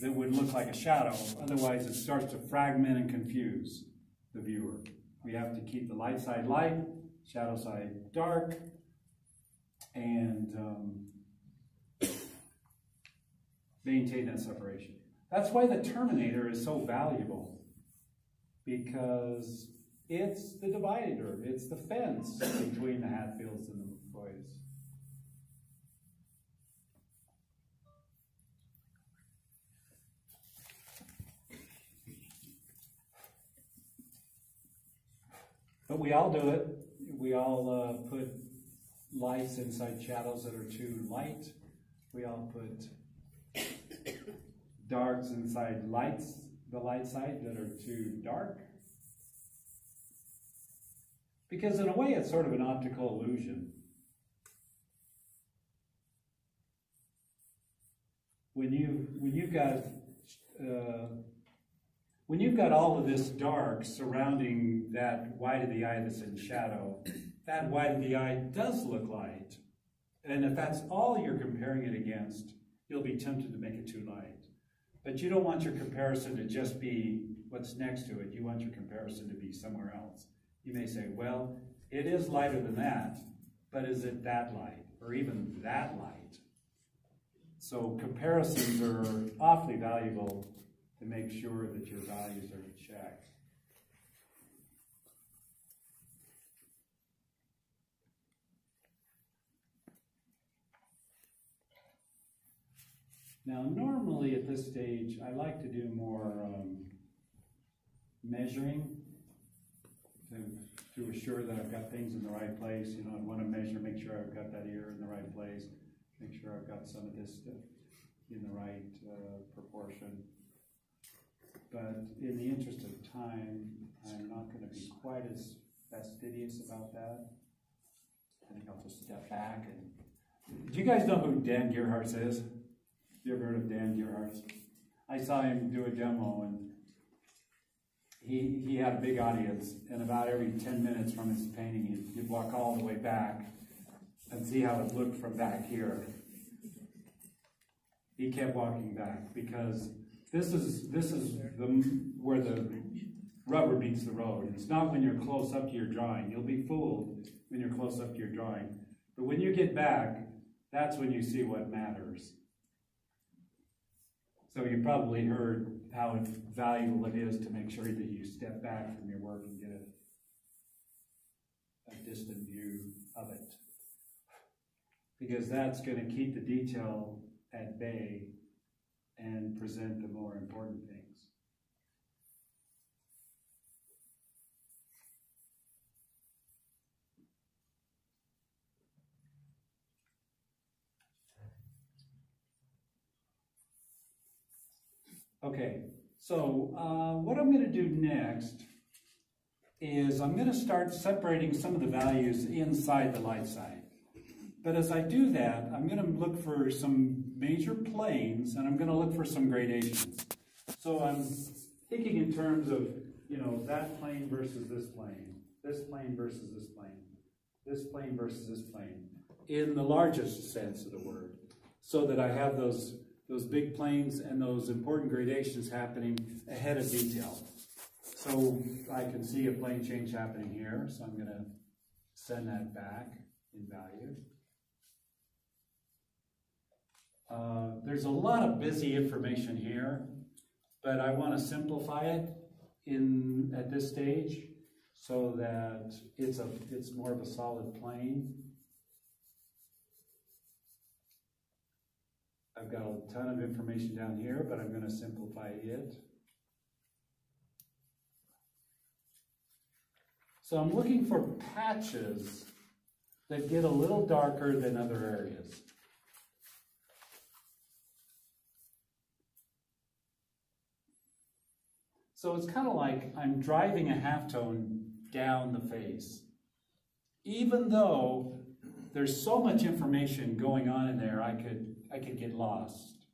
that would look like a shadow. Otherwise, it starts to fragment and confuse the viewer. We have to keep the light side light, shadow side dark, and um, maintain that separation. That's why the Terminator is so valuable, because it's the divider, it's the fence between the Hatfields and the McCoys. But we all do it. We all uh, put lights inside shadows that are too light. We all put darks inside lights, the light side that are too dark. Because in a way, it's sort of an optical illusion. When you when you've got uh, when you've got all of this dark surrounding that white of the eye that's in shadow, that white of the eye does look light. And if that's all you're comparing it against, you'll be tempted to make it too light. But you don't want your comparison to just be what's next to it. You want your comparison to be somewhere else. You may say, well, it is lighter than that, but is it that light or even that light? So comparisons are awfully valuable to make sure that your values are in check. Now, normally at this stage, I like to do more um, measuring to, to assure that I've got things in the right place. You know, I want to measure, make sure I've got that ear in the right place, make sure I've got some of this in the right uh, proportion. But in the interest of time, I'm not going to be quite as fastidious about that. I think I'll just step back and. Do you guys know who Dan Gerhartz is? You ever heard of Dan Gerhartz? I saw him do a demo and he, he had a big audience and about every 10 minutes from his painting he'd, he'd walk all the way back and see how it looked from back here. He kept walking back because this is this is the where the rubber meets the road. It's not when you're close up to your drawing. You'll be fooled when you're close up to your drawing. But when you get back, that's when you see what matters. So you probably heard how valuable it is to make sure that you step back from your work and get a, a distant view of it. Because that's going to keep the detail at bay and present the more important things. Okay, so uh, what I'm going to do next is I'm going to start separating some of the values inside the light side. But as I do that, I'm going to look for some major planes and I'm going to look for some gradations. So I'm thinking in terms of, you know, that plane versus this plane, this plane versus this plane, this plane versus this plane, in the largest sense of the word, so that I have those, those big planes and those important gradations happening ahead of detail. So I can see a plane change happening here, so I'm going to send that back in value. Uh, there's a lot of busy information here, but I want to simplify it in at this stage so that it's a it's more of a solid plane. I've got a ton of information down here, but I'm going to simplify it. So I'm looking for patches that get a little darker than other areas. So it's kind of like I'm driving a halftone down the face. Even though there's so much information going on in there, I could, I could get lost.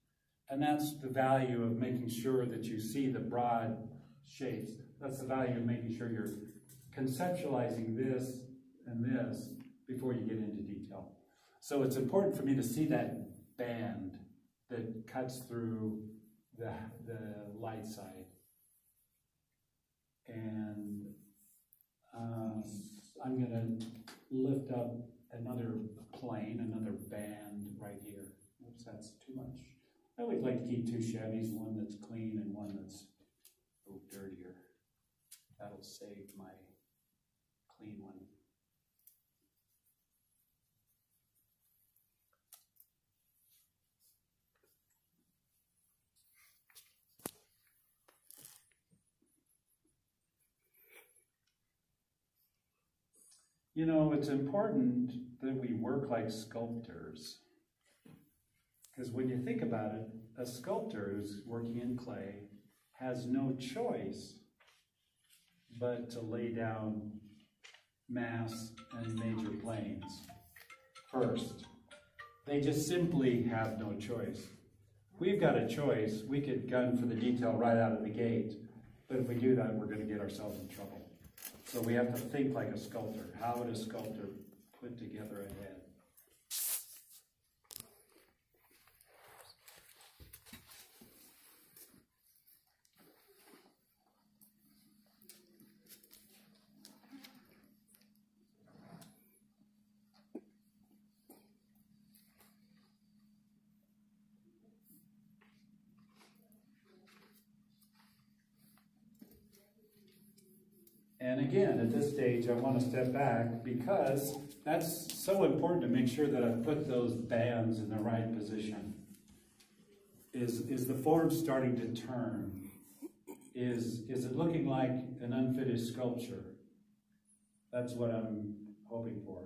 And that's the value of making sure that you see the broad shapes. That's the value of making sure you're conceptualizing this and this before you get into detail. So it's important for me to see that band that cuts through the, the light side. And, um, I'm gonna lift up another plane, another band right here. Oops, that's too much. I always like to keep two shammies, one that's clean and one that's a little dirtier. That'll save my clean one. You know, it's important that we work like sculptors. Because when you think about it, a sculptor who's working in clay has no choice but to lay down mass and major planes first. They just simply have no choice. We've got a choice. We could gun for the detail right out of the gate, but if we do that, we're going to get ourselves in trouble. So we have to think like a sculptor. How would a sculptor put together a head? And again, at this stage, I want to step back because that's so important to make sure that I put those bands in the right position. Is, is the form starting to turn? Is, is it looking like an unfinished sculpture? That's what I'm hoping for.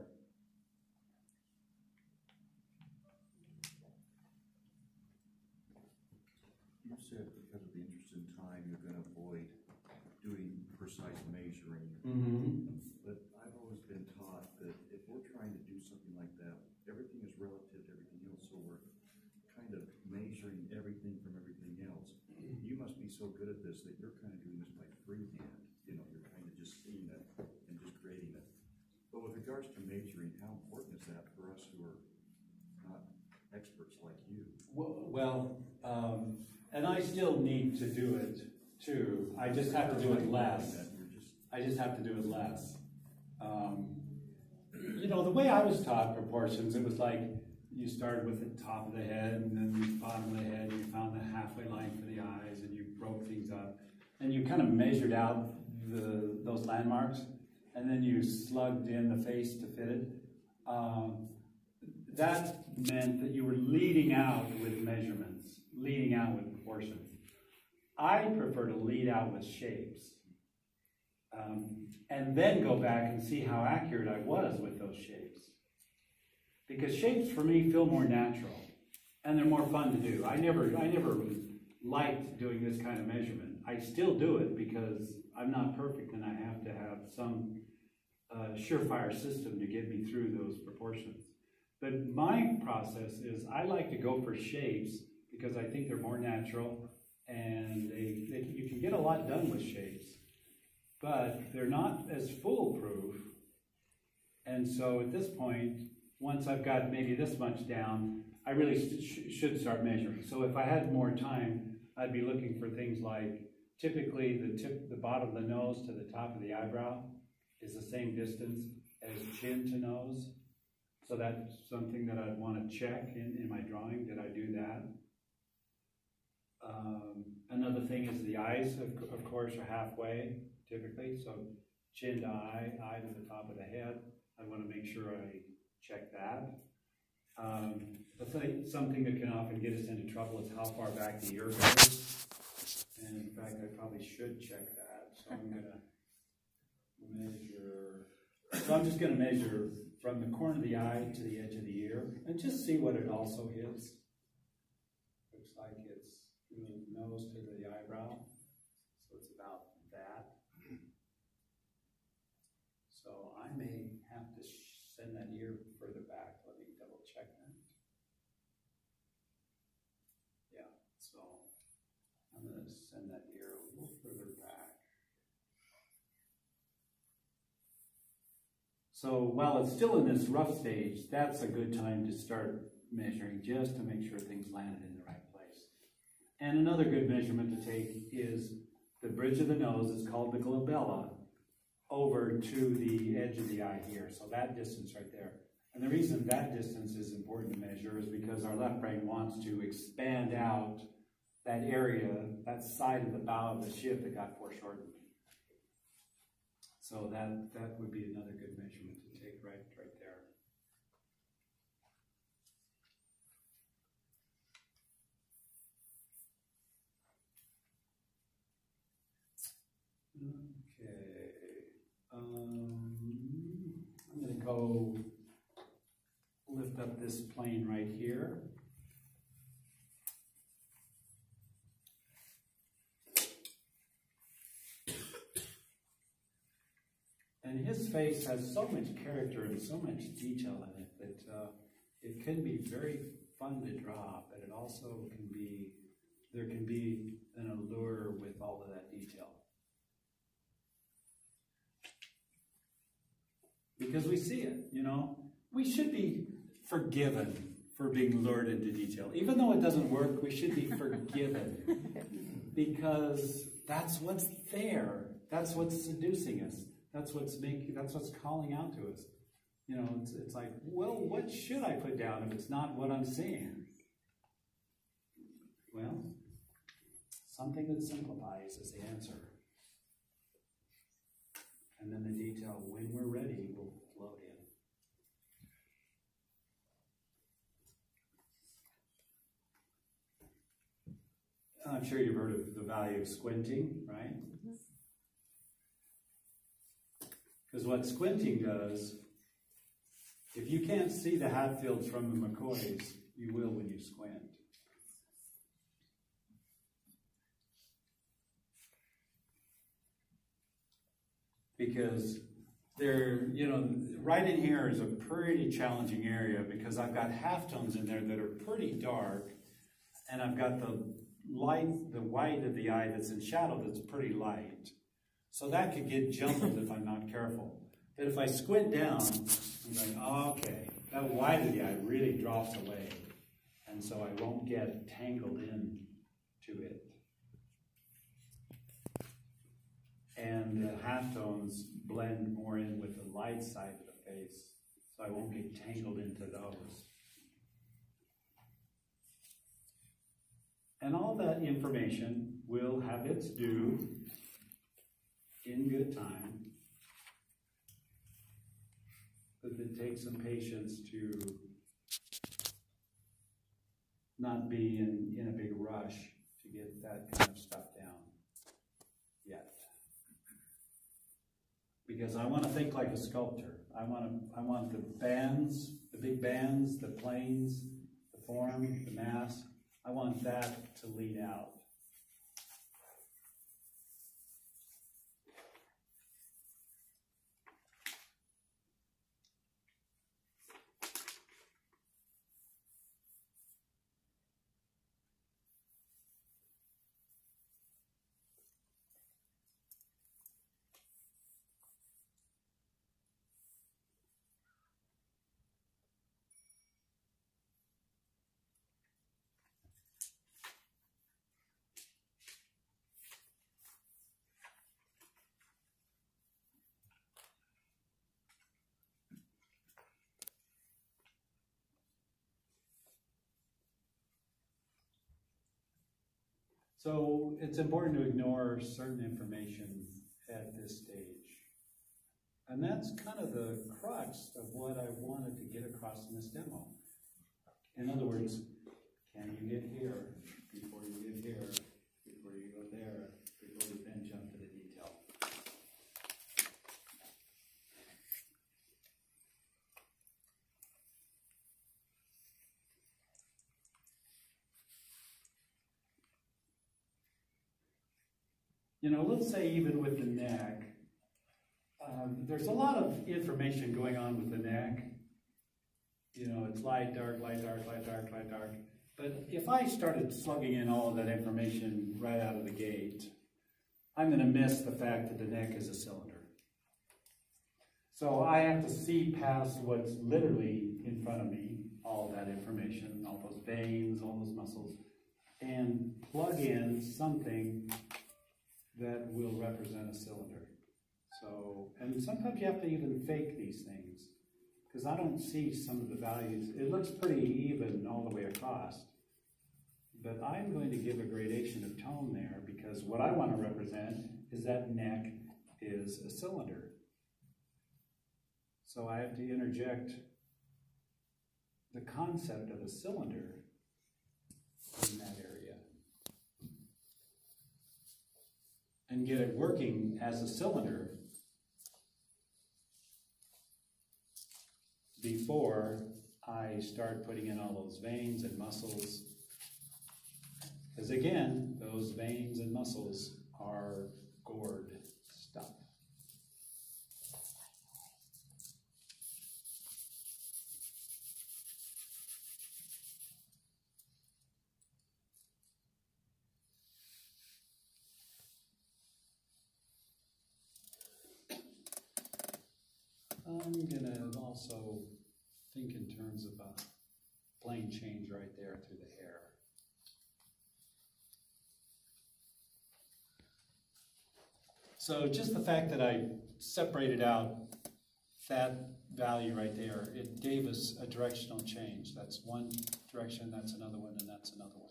You said because of the interest in time, you're gonna avoid doing precise measuring. Mm-hmm. But I've always been taught that if we're trying to do something like that, everything is relative to everything else, so we're kind of measuring everything from everything else. You must be so good at this that you're kind of doing this by freehand, you know, you're kind of just seeing it and just creating it. But with regards to measuring, how important is that for us who are not experts like you? Well, um, and I still need to do it too. I just have to do it less. I just have to do it less. Um, you know, the way I was taught proportions, it was like you started with the top of the head and then the bottom of the head, you found the halfway line for the eyes, and you broke things up. And you kind of measured out the, those landmarks, and then you slugged in the face to fit it. Um, that meant that you were leading out with measurements, leading out with proportions. I prefer to lead out with shapes. Um, and then go back and see how accurate I was with those shapes. Because shapes for me feel more natural and they're more fun to do. I never, I never liked doing this kind of measurement. I still do it because I'm not perfect and I have to have some uh, surefire system to get me through those proportions. But my process is I like to go for shapes because I think they're more natural and they, they, you can get a lot done with shapes but they're not as foolproof. And so at this point, once I've got maybe this much down, I really sh should start measuring. So if I had more time, I'd be looking for things like typically the tip, the bottom of the nose to the top of the eyebrow is the same distance as chin to nose. So that's something that I'd want to check in, in my drawing. Did I do that? Um, another thing is the eyes, of, of course, are halfway typically. So chin to eye, eye to the top of the head. I want to make sure I check that. Um, the thing, something that can often get us into trouble is how far back the ear goes. And in fact, I probably should check that. So I'm going to measure. So I'm just going to measure from the corner of the eye to the edge of the ear and just see what it also is. Looks like it's from the nose to the eyebrow. So it's about that. So I may have to send that ear further back. Let me double check that. Yeah, so I'm going to send that ear a little further back. So while it's still in this rough stage, that's a good time to start measuring just to make sure things landed in the right place. And another good measurement to take is the bridge of the nose, it's called the glabella, over to the edge of the eye here, so that distance right there. And the reason that distance is important to measure is because our left brain wants to expand out that area, that side of the bow of the ship that got foreshortened. So that, that would be another good measurement to take right, right there. Okay, um, I'm gonna go lift up this plane right here. And his face has so much character and so much detail in it that uh, it can be very fun to draw, but it also can be, there can be an allure with all of that detail. Because we see it, you know? We should be forgiven for being lured into detail. Even though it doesn't work, we should be forgiven. because that's what's there. That's what's seducing us. That's what's making, that's what's calling out to us. You know, it's, it's like, well, what should I put down if it's not what I'm seeing? Well, something that simplifies is the answer. And then the detail, when we're ready, will float in. I'm sure you've heard of the value of squinting, right? Mm-hmm. Because what squinting does, if you can't see the Hatfields from the McCoys, you will when you squint. Because there, you know, right in here is a pretty challenging area because I've got halftones in there that are pretty dark, and I've got the light, the white of the eye that's in shadow that's pretty light. So that could get jumbled if I'm not careful. But if I squint down, I'm like, oh, okay, that white of the eye really drops away. And so I won't get tangled in to it. And the halftones blend more in with the light side of the face, so I won't get tangled into those. And all that information will have its due in good time. But it takes some patience to not be in, in a big rush to get that kind of stuff down yet. Because I want to think like a sculptor. I want to, I want the bands, the big bands, the planes, the form, the mass. I want that to lead out. So it's important to ignore certain information at this stage. And that's kind of the crux of what I wanted to get across in this demo. In other words, can you get here before you get here, before you go there, before you then jump to the detail? You know, let's say even with the neck, um, there's a lot of information going on with the neck. You know, it's light, dark, light, dark, light, dark, light, dark. But if I started slugging in all of that information right out of the gate, I'm going to miss the fact that the neck is a cylinder. So I have to see past what's literally in front of me, all that information, all those veins, all those muscles, and plug in something that will represent a cylinder. So, and sometimes you have to even fake these things, because I don't see some of the values. It looks pretty even all the way across. But I'm going to give a gradation of tone there, because what I want to represent is that neck is a cylinder. So I have to interject the concept of a cylinder in that area. And get it working as a cylinder before I start putting in all those veins and muscles. Because again, those veins and muscles are gourd stuff. I'm gonna also think in terms of a plane change right there through the hair. So just the fact that I separated out that value right there, it gave us a directional change. That's one direction, that's another one, and that's another one.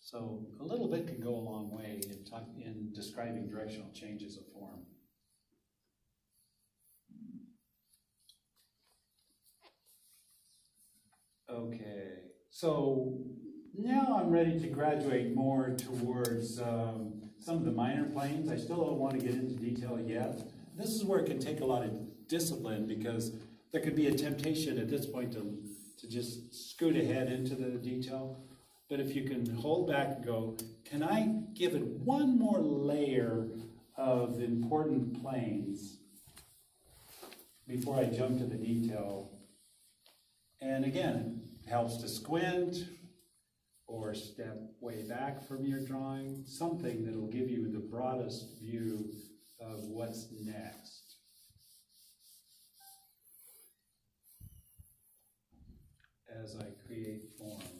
So a little bit can go a long way in, in describing directional changes of form. Okay, so now I'm ready to graduate more towards um, some of the minor planes. I still don't want to get into detail yet. This is where it can take a lot of discipline because there could be a temptation at this point to, to just scoot ahead into the detail. But if you can hold back and go, can I give it one more layer of important planes before I jump to the detail? And again, helps to squint or step way back from your drawing, something that'll give you the broadest view of what's next. As I create form.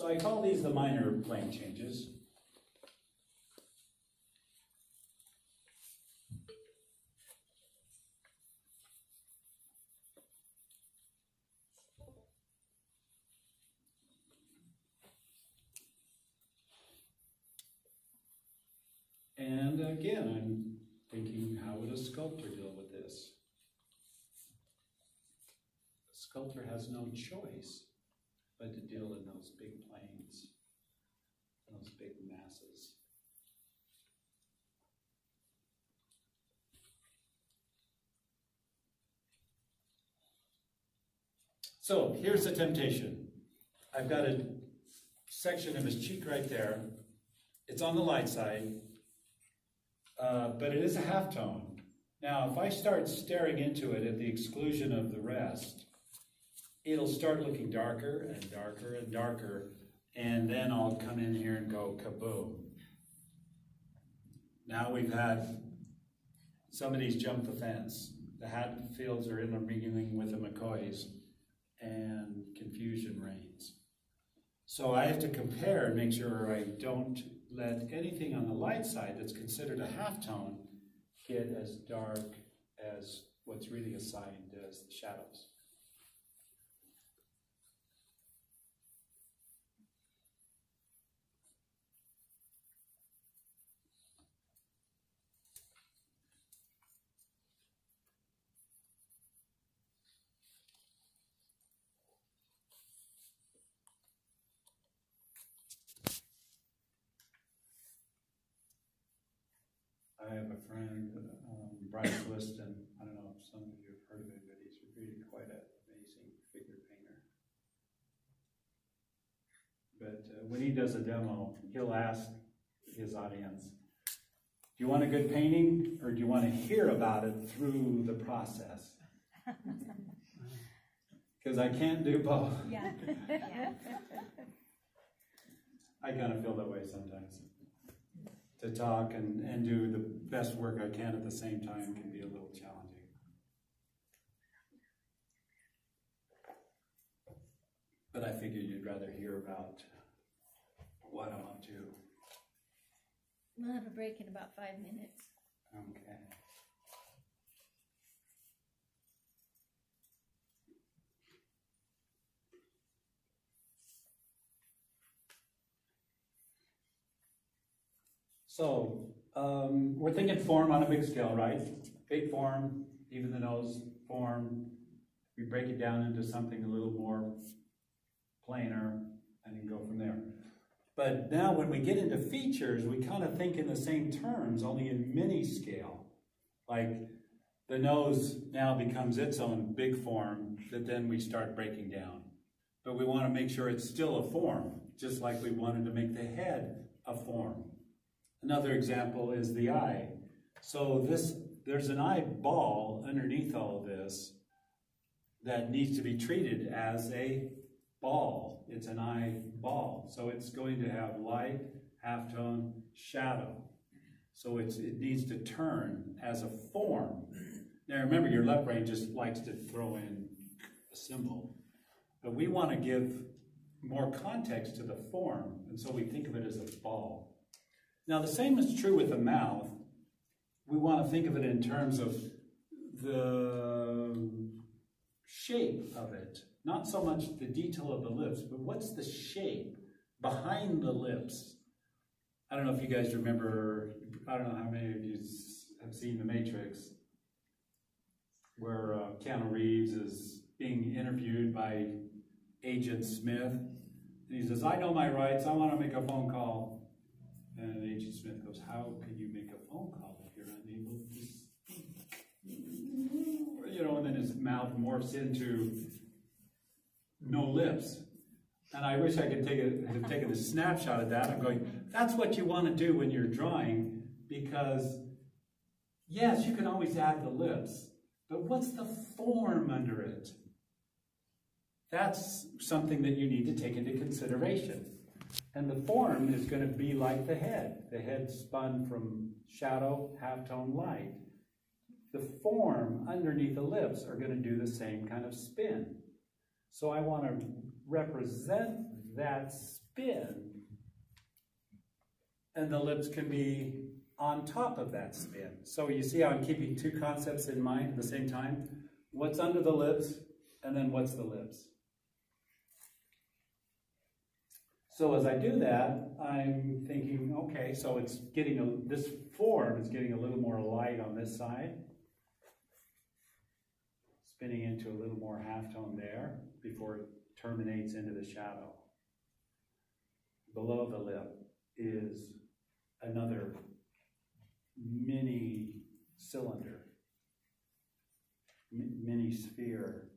So I call these the minor plane changes. And again, I'm thinking, how would a sculptor deal with this? A sculptor has no choice but to deal in those big planes, those big masses. So here's the temptation. I've got a section of his cheek right there. It's on the light side, uh, but it is a halftone. Now, if I start staring into it at the exclusion of the rest, it'll start looking darker and darker and darker, and then I'll come in here and go kaboom. Now we've had somebody's jumped the fence. The Hatfields are intermingling with the McCoys, and confusion reigns. So I have to compare and make sure I don't let anything on the light side that's considered a halftone get as dark as what's really assigned as the shadows. I have a friend, um, Bryce Liston. I don't know if some of you have heard of him, but he's really quite an amazing figure painter. But uh, when he does a demo, he'll ask his audience, do you want a good painting or do you want to hear about it through the process? Because I can't do both. Yeah. I kind of feel that way sometimes. To talk and, and do the best work I can at the same time can be a little challenging. But I figured you'd rather hear about what I'm up to. We'll have a break in about five minutes. Okay. So, um, we're thinking form on a big scale, right? Big form, even the nose form. We break it down into something a little more plainer and then go from there. But now when we get into features, we kind of think in the same terms, only in mini scale. Like the nose now becomes its own big form that then we start breaking down. But we want to make sure it's still a form, just like we wanted to make the head a form. Another example is the eye. So this, there's an eyeball underneath all this that needs to be treated as a ball. It's an eyeball. So it's going to have light, halftone, shadow. So it's, it needs to turn as a form. Now remember, your left brain just likes to throw in a symbol. But we want to give more context to the form, and so we think of it as a ball. Now the same is true with the mouth. We want to think of it in terms of the shape of it. Not so much the detail of the lips, but what's the shape behind the lips? I don't know if you guys remember, I don't know how many of you have seen The Matrix, where uh, Keanu Reeves is being interviewed by Agent Smith. And he says, I know my rights, I want to make a phone call. And Agent Smith goes, How can you make a phone call if you're unable to speak? You know, and then his mouth morphs into no lips. And I wish I could take a, have taken a snapshot of that. I'm going, that's what you want to do when you're drawing, because yes, you can always add the lips, but what's the form under it? That's something that you need to take into consideration. And the form is going to be like the head. The head spun from shadow, halftone, light. The form underneath the lips are going to do the same kind of spin. So I want to represent that spin, and the lips can be on top of that spin. So you see how I'm keeping two concepts in mind at the same time? What's under the lips, and then what's the lips? So as I do that, I'm thinking, okay, so it's getting a, this form is getting a little more light on this side. Spinning into a little more halftone there before it terminates into the shadow. Below the lip is another mini cylinder, mini sphere.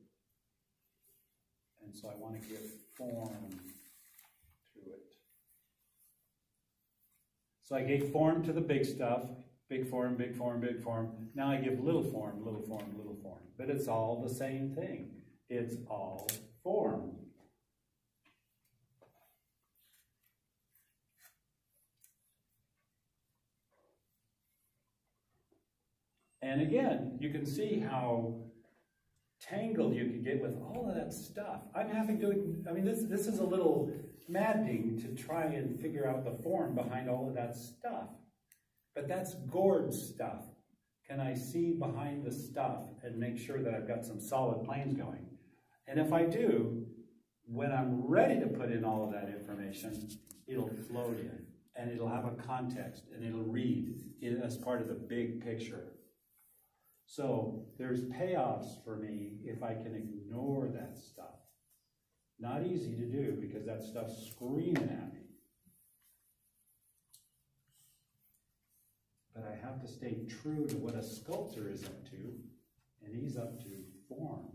And so I want to give form to it. So I gave form to the big stuff, big form, big form, big form. Now I give little form, little form, little form. But it's all the same thing. It's all form. And again, you can see how tangled you can get with all of that stuff. I'm having to, I mean, this, this is a little maddening to try and figure out the form behind all of that stuff. But that's gourd stuff. Can I see behind the stuff and make sure that I've got some solid planes going? And if I do, when I'm ready to put in all of that information, it'll float in and it'll have a context and it'll read as part of the big picture. So there's payoffs for me if I can ignore that stuff. Not easy to do because that stuff's screaming at me. But I have to stay true to what a sculptor is up to, and he's up to form.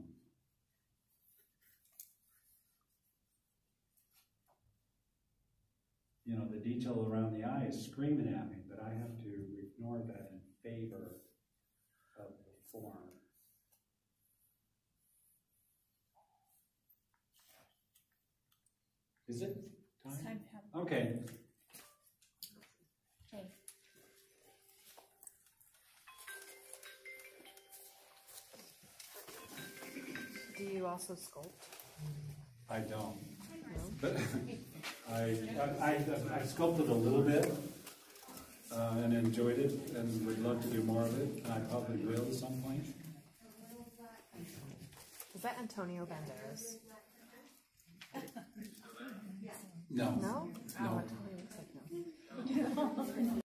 You know, the detail around the eye is screaming at me, but I have to ignore that in favor form. Is it time? time okay. okay. Do you also sculpt? I don't. No. But I, I, I, I sculpted a little bit uh, and enjoyed it, and would love to do more of it, and I probably will at some point. Is that Antonio Banderas? No. No? Oh, it looks like no.